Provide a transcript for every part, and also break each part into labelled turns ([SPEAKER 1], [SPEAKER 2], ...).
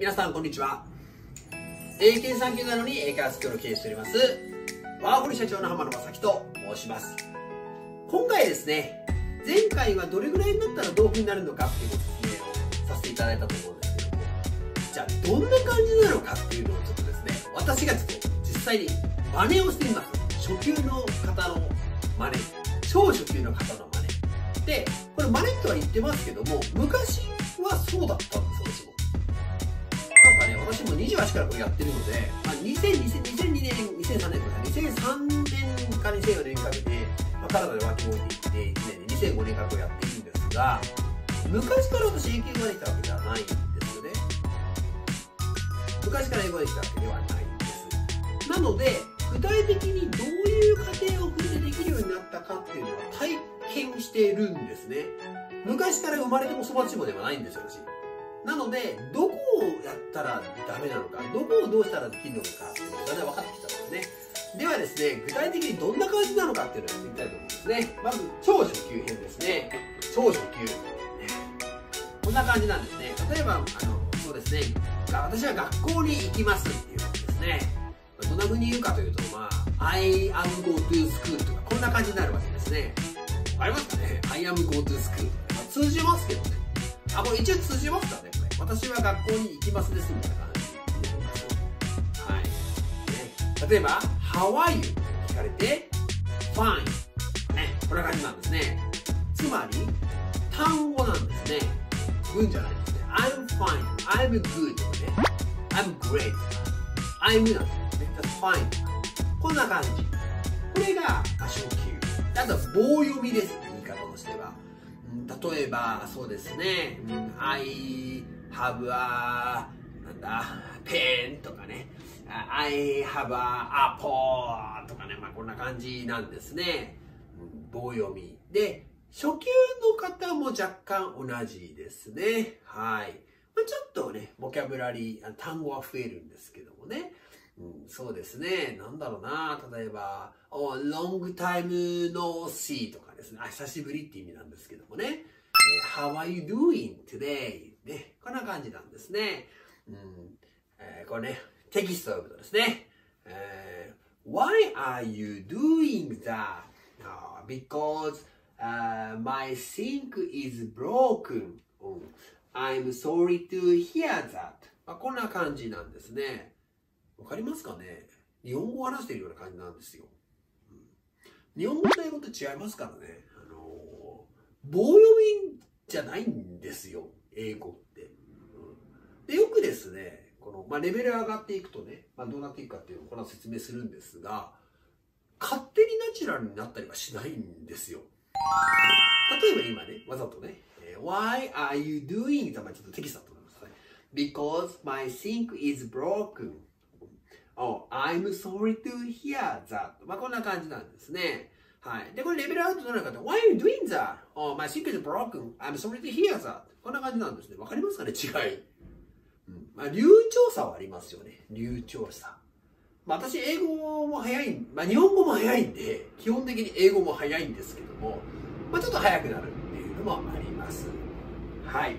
[SPEAKER 1] 皆さんこんにちは。英検3級なのに英会話スクールを経営しておりますワーホリ社長の浜野正樹と申します。今回ですね前回はどれぐらいになったらどういうになるのかっていうご説明をさせていただいたと思うんですけどもじゃあどんな感じなのかっていうのをちょっとですね私がちょっと実際に真似をしてみます。初級の方の真似。超初級の方の真似。でこれ真似とは言ってますけども昔はそうだった私も28からこれやってるので、まあ、2000 2002年2003年とか2003年か2004年かけて、まあ、カナダでワーキングに行って1年で2005年からこれやっているんですが昔から私英検ができたわけじゃないんですよね。昔から英語ができたわけではないんです。なので具体的にどういう過程を踏んでできるようになったかっていうのは体験しているんですね。昔から生まれても育ちもではないんですよ私。なのでどこをやったらダメなのかどこをどうしたらできるのかっていうのがだんだん分かってきたんですね。ではですね具体的にどんな感じなのかっていうのをやってみたいと思うんですね。まず超初級編ですね。超初級。こんな感じなんですね。例えばあのそうですね。私は学校に行きますっていうことですね。どんな風に言うかというとまあ I am go to school とかこんな感じになるわけですね。わかりますかね？I am go to school 通じますけどね。あもう一応通じますかね。私は学校に行きますですみたいな感じ。ではい、ね、例えば How are you? って聞かれて Fine ねこんな感じなんですね。つまり単語なんですね。文じゃないですね。I'm fine I'm good とかね。I'm great I'm なんですね。That's fine こんな感じ。これが初級。あとは棒読みです。言い方としては。例えばそうですね。I have a なんだペンとかね I have a apple とかねまあこんな感じなんですね棒読みで初級の方も若干同じですねはいちょっとねボキャブラリー単語は増えるんですけどもねうん、そうですね。なんだろうな。例えば、oh, long time no see とかですね。あ、久しぶりって意味なんですけどもね。え、How are you doing today? ね。こんな感じなんですね。うんえー、これね、テキストを読むとですね。えー、Why are you doing that?、Uh, because、uh, my sink is broken?、うん、I'm sorry to hear that. まあ、こんな感じなんですね。わかりますかね？日本語を話しているような感じなんですよ。うん、日本語と英語って違いますからね。あのー、棒読みじゃないんですよ。英語って。うん、で、よくですね、この、まあ、レベル上がっていくとね、まあ、どうなっていくかっていうのをこの説明するんですが、勝手にナチュラルになったりはしないんですよ。例えば今ね、わざとね、Why are you doing? と、まあ、ちょっとテキストだと思います。Because my sink is broken. Oh, I'm sorry to hear that. まあ、こんな感じなんですね。はい。で、これレベルアウトどうなるかと、Why are you doing that? Oh, my sink is broken. I'm sorry to hear that. こんな感じなんですね。わかりますかね？違い。うん。まあ、流暢さはありますよね。流暢さ。まあ、私、英語も早い、まあ、日本語も早いんで、基本的に英語も早いんですけども、まあ、ちょっと早くなるっていうのもあります。はい。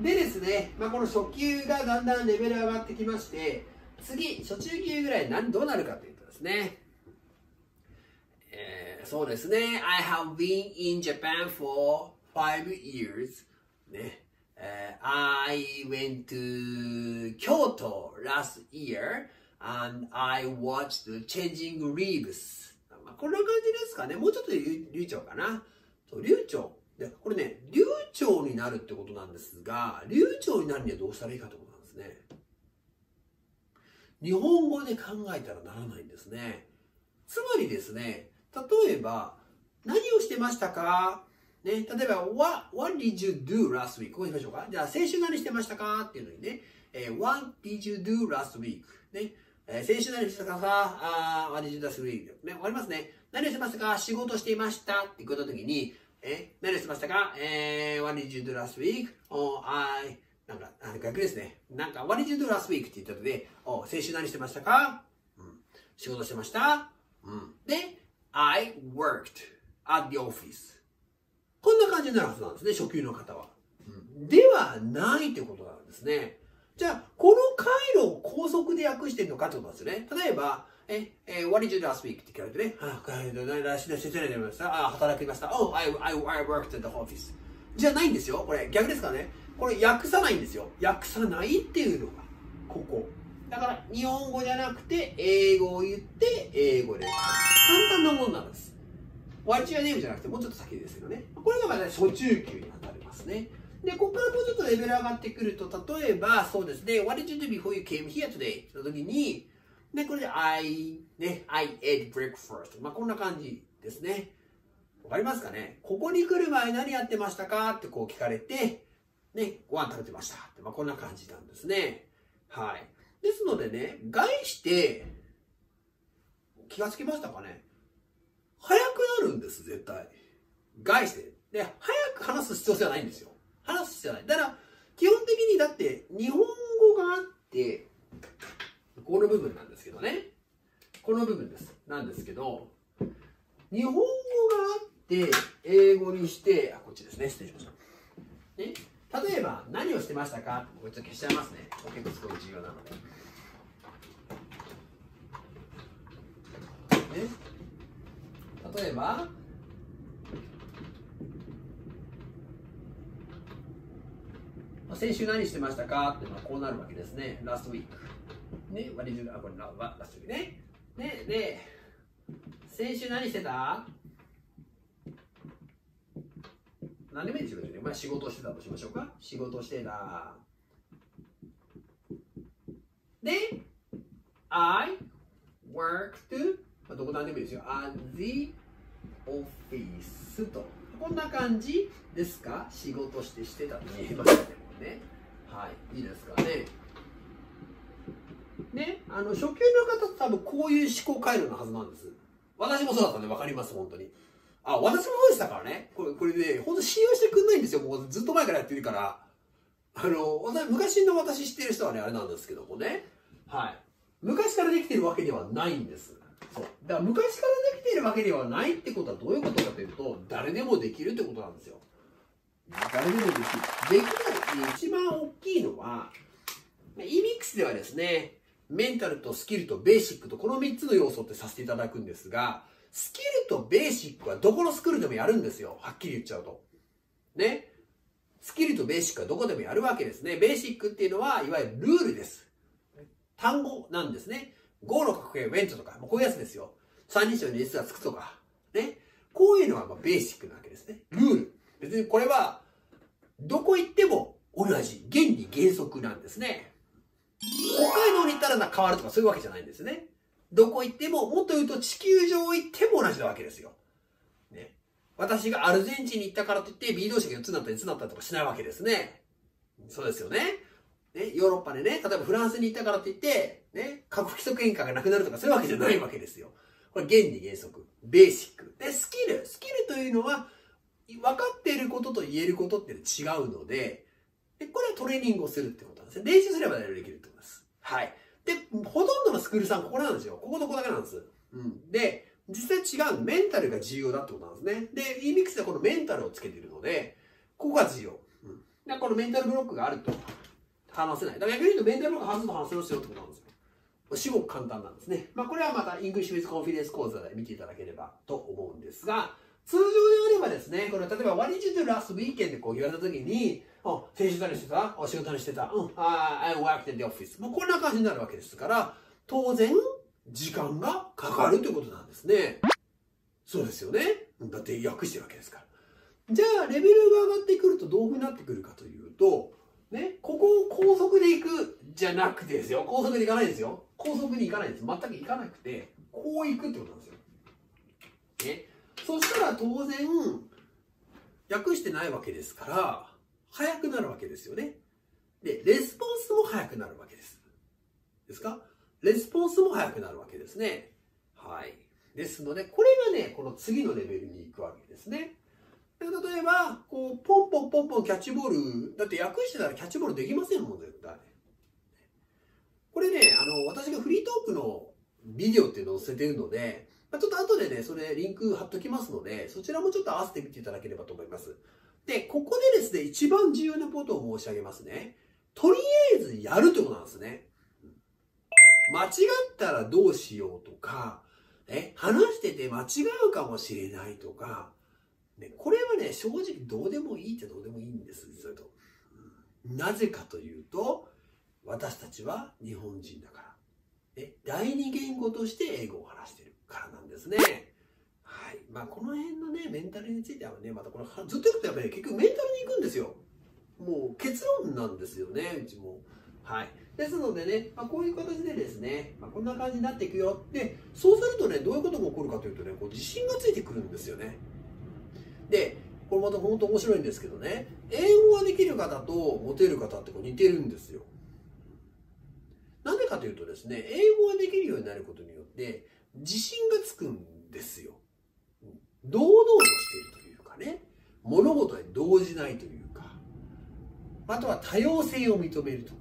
[SPEAKER 1] でですね、まあ、この初級がだんだんレベル上がってきまして、次、初中級ぐらい何どうなるかというとですね、えー、そうですね、I have been in Japan for five years. ね、えー、I went to Kyoto last year and I watched the changing leaves. まあ、こんな感じですかね。もうちょっと流暢かな。そう流暢。で、これね、流暢になるってことなんですが、流暢になるにはどうしたらいいかってことなんですね。日本語で考えたらならないんですね。つまりですね、例えば、何をしてましたか？ね、例えば、what, what did you do last week? こうしましょうか。じゃあ、先週何してましたか？っていうのにね、えー、what did you do last week? ね、えー、先週何してたか、あ what did you do last week? ね、わかりますね。何をしてましたか？仕事していましたって言った時に、えー、何をしてましたか？えー、what did you do last week? Oh, I なんか、あ逆ですね。なんか、What did you do last week? って言ったので、お先週何してましたか、うん、仕事してました？うん。で、I worked at the office. こんな感じになるはずなんですね、初級の方は。うん、ではないってことなんですね。じゃあ、この回路を高速で訳してるのかってことですよね。例えば、え、え、what did you last week? って聞かれてね、あ、来週の先生でました。あ、働きました。Oh, I, I, I worked at the office. じゃないんですよ。これ、逆ですからね。これ、訳さないんですよ。訳さないっていうのが、ここ。だから、日本語じゃなくて、英語を言って、英語で。簡単なものなんです。What's your name? じゃなくて、もうちょっと先ですけどね。これがまだ初中級に当たりますね。で、ここからもうちょっとレベル上がってくると、例えば、そうですね、What did you do before you came here today? の時に、ね、これで I, ね、I ate breakfast. まあ、こんな感じですね。わかりますかね？ここに来る前何やってましたか？ってこう聞かれて、ね、ご飯食べてましたまあ、こんな感じなんですね。はい。ですのでね、概して、気がつきましたかね？早くなるんです、絶対。概して。で、早く話す必要性はないんですよ。話す必要ない。だから、基本的にだって、日本語があって、この部分なんですけどね。この部分です。なんですけど、日本語があって、英語にして、あ、こっちですね。失礼しました。ね？例えば、何をしてましたか？これちょっと消しちゃいますね。結構すごい重要なので。ね。例えば、先週何してましたか？っていうのはこうなるわけですね。last week。ね、割り順あ、これ、ラストウィークね。ね、で、先週何してた？何でもいいですよね。まあ、仕事してたとしましょうか。仕事してた。で、I worked まあ、どこなんでもいいですよ。at the office と。こんな感じですか？仕事してしてたと見えますね。ね。はい。いいですかね。ね。あの、初級の方って多分こういう思考回路のはずなんです。私もそうだったんで分かります、本当に。あ、私もそうでしたからね。これ、これね、本当信用してくんないんですよ。もうずっと前からやってるから。あの、昔の私知ってる人はね、あれなんですけどもね。はい。昔からできてるわけではないんです。そう。だから昔からできてるわけではないってことはどういうことかというと、誰でもできるってことなんですよ。誰でもできる。できない一番大きいのは、e ミックスではですね、メンタルとスキルとベーシックとこの3つの要素ってさせていただくんですが、スキルとベーシックはどこのスクールでもやるんですよ。はっきり言っちゃうと。ね。スキルとベーシックはどこでもやるわけですね。ベーシックっていうのは、いわゆるルールです。単語なんですね。5の格言、ウェントとか、もうこういうやつですよ。3人称に列がつくとか。ね。こういうのはまあベーシックなわけですね。ルール。別にこれは、どこ行っても同じ原理原則なんですね。北海道に行ったら変わるとかそういうわけじゃないんですね。どこ行っても、もっと言うと地球上行っても同じなわけですよ。ね。私がアルゼンチンに行ったからといって B 同士が4つになったり5つになったとかしないわけですね。そうですよね。ね、ヨーロッパでね、例えばフランスに行ったからといって、ね、核規則変化がなくなるとかそういうわけじゃないわけですよ。これ原理原則。ベーシック。で、スキル。スキルというのは、分かっていることと言えることって違うので、で、これはトレーニングをするってことなんですね。練習すればできるってことです。はい。で、ほとんどのスクールさんここなんですよ。こことここだけなんです。うん。で、実際違うメンタルが重要だってことなんですね。で、EMIX ではこのメンタルをつけているので、ここが重要。うん。で、このメンタルブロックがあると話せない。だから逆に言うとメンタルブロック外すと話せますよってことなんですよ。至極簡単なんですね。まあこれはまた English with Confidence 講座で見ていただければと思うんですが、通常であればですね、これ例えば What did you do last weekend? でこう言われたときに、あ、先週何してた？お仕事にしてたうん、I worked in the office. もうこんな感じになるわけですから、当然、時間がかかるということなんですね。そうですよね。だって訳してるわけですから。じゃあ、レベルが上がってくるとどういうふうになってくるかというと、ね、ここを高速で行くじゃなくてですよ。高速で行かないですよ。高速に行かないです。全く行かなくて、こう行くってことなんですよ。ね。そしたら当然、訳してないわけですから、速くなるわけですよね。で、レスポンスも速くなるわけです。ですか？レスポンスも速くなるわけですね。はい。ですので、これがね、この次のレベルに行くわけですね。例えば、こう、ポンポンポンポンキャッチボール、だって訳してたらキャッチボールできませんもん、絶対。これね、あの、私がフリートークのビデオっていうのを載せてるので、まあ、ちょっと後でね、それリンク貼っときますので、そちらもちょっと合わせてみていただければと思います。で、ここでですね、一番重要なことを申し上げますね。とりあえずやるってことなんですね。間違ったらどうしようとか、え、話してて間違うかもしれないとか、ね、これはね、正直どうでもいいってどうでもいいんです、それと。なぜかというと、私たちは日本人だから。ね、第二言語として英語を話してるからなんですね。はい。まあ、この辺のね、メンタルについてはね、またこの、ずっと言うとやっぱり結局メンタルに行くんですよ。もう結論なんですよね、うちも。はい。ですのでね、まあ、こういう形でですね、まあ、こんな感じになっていくよ。で、そうするとね、どういうことが起こるかというとね、こう自信がついてくるんですよね。で、これまた本当面白いんですけどね、英語ができる方とモテる方ってこう似てるんですよ。なぜかというとですね、英語ができるようになることによって、自信がつくんですよ。堂々としているというかね、物事に動じないというか、あとは多様性を認めるとか、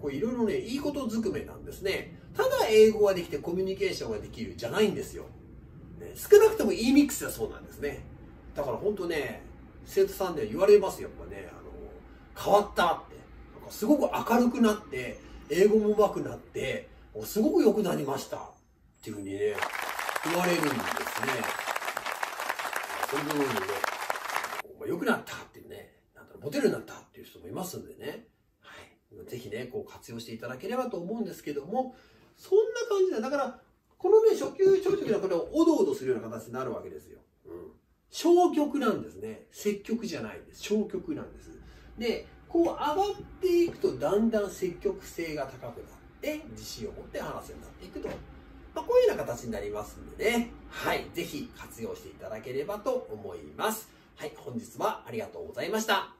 [SPEAKER 1] こういろいろね、いいことずくめなんですね。ただ英語ができてコミュニケーションができるじゃないんですよ。ね、少なくとも E ミックスはそうなんですね。だから本当ね、生徒さんで言われます、やっぱね、あの、変わったって。なんかすごく明るくなって、英語も上手くなって、すごく良くなりました。っていうふうにね、言われるんですね。そういうふうにね、良くなったっていうね、なんだろうモテるようになったっていう人もいますんでね。はい。ぜひね、こう活用していただければと思うんですけども、そんな感じで、だから、このね、初級朝食のこれをおどおどするような形になるわけですよ。うん。消極なんですね。積極じゃないんです。消極なんです。で、こう上がっていくとだんだん積極性が高くなって自信を持って話すようになっていくと。まあ、こういうような形になりますんでね、はい、ぜひ活用していただければと思います。はい、本日はありがとうございました。